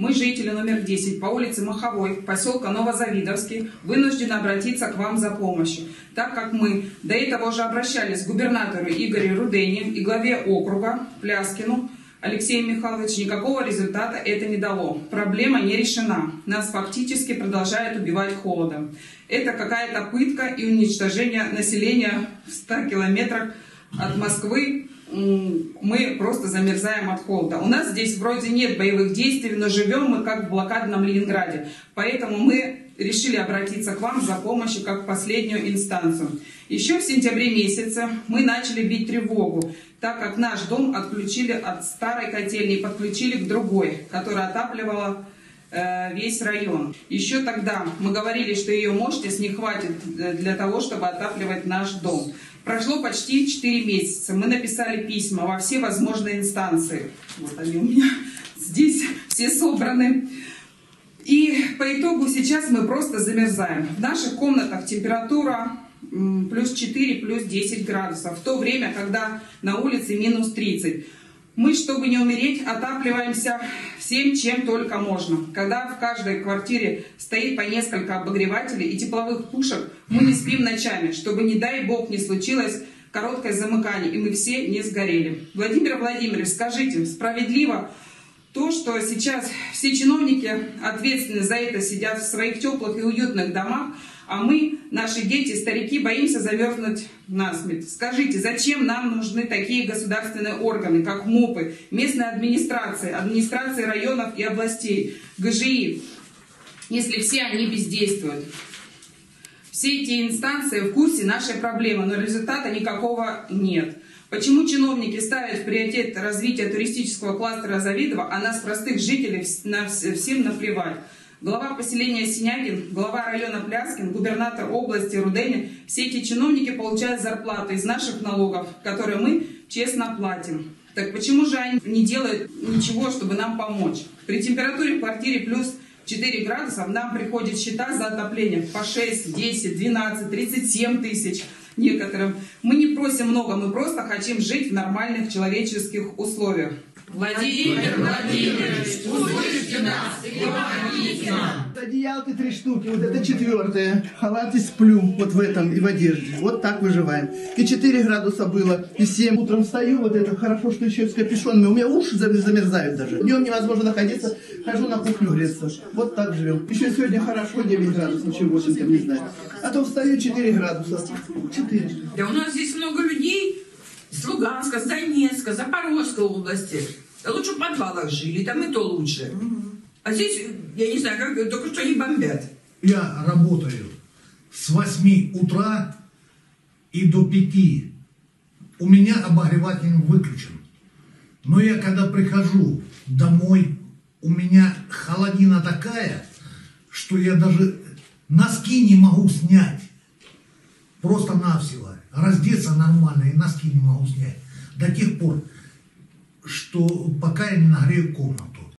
Мы, жители номер 10 по улице Маховой, поселка Новозавидовский, вынуждены обратиться к вам за помощью, так как мы до этого уже обращались к губернатору Игорю Рудени и главе округа Пляскину Алексею Михайловичу, никакого результата это не дало. Проблема не решена. Нас фактически продолжают убивать холодом. Это какая-то пытка и уничтожение населения в 100 километрах от Москвы мы просто замерзаем от холода. У нас здесь вроде нет боевых действий, но живем мы как в блокадном Ленинграде. Поэтому мы решили обратиться к вам за помощью как в последнюю инстанцию. Еще в сентябре месяце мы начали бить тревогу, так как наш дом отключили от старой котельной и подключили к другой, которая отапливала весь район. Еще тогда мы говорили, что ее мощность не хватит э, для того, чтобы отапливать наш дом. Прошло почти 4 месяца. Мы написали письма во все возможные инстанции. Вот они у меня здесь все собраны. И по итогу сейчас мы просто замерзаем. В наших комнатах температура плюс 4, плюс 10 градусов. В то время, когда на улице минус 30. Мы, чтобы не умереть, отапливаемся всем, чем только можно. Когда в каждой квартире стоит по несколько обогревателей и тепловых пушек, мы не спим ночами, чтобы, не дай бог, не случилось короткое замыкание, и мы все не сгорели. Владимир Владимирович, скажите, справедливо то, что сейчас все чиновники ответственны за это сидят в своих теплых и уютных домах, а мы, наши дети, старики, боимся замерзнуть насмерть. Скажите, зачем нам нужны такие государственные органы, как МОПы, местная администрация, администрации районов и областей, ГЖИ, если все они бездействуют? Все эти инстанции в курсе нашей проблемы, но результата никакого нет. Почему чиновники ставят в приоритет развития туристического кластера Завидово, а нас, простых жителей, всем наплевать? глава поселения Синягин, глава района Пляскин, губернатор области Рудени, все эти чиновники получают зарплату из наших налогов, которые мы честно платим. Так почему же они не делают ничего, чтобы нам помочь? При температуре в квартире плюс 4 градуса нам приходят счета за отопление по 6, 10, 12, 37 тысяч некоторым. Мы не просим много, мы просто хотим жить в нормальных человеческих условиях. Владимир Владимирович, услышьте нас и помогите нам. Одеялки три штуки, вот это четвертое. Халаты сплю вот в этом и в одежде. Вот так выживаем. И 4 градуса было, и 7. Утром встаю, вот это хорошо, что еще с капюшонами. У меня уши замерзают даже. Днем невозможно находиться, хожу на кухню греться. Вот так живем. Еще сегодня хорошо 9 градусов, ничего 8 там не знаю. А то встаю 4 градуса. 4. Да у нас здесь много людей с Луганска, с Донецка, Запорожской области. Лучше в подвалах жили, там и то лучше. А здесь, я не знаю, как, только что они бомбят. Я работаю с 8 утра и до 5. У меня обогреватель выключен. Но я когда прихожу домой, у меня холодина такая, что я даже носки не могу снять. Просто-навсего. Раздеться нормально и носки не могу снять. До тех пор, что пока я не нагрею комнату.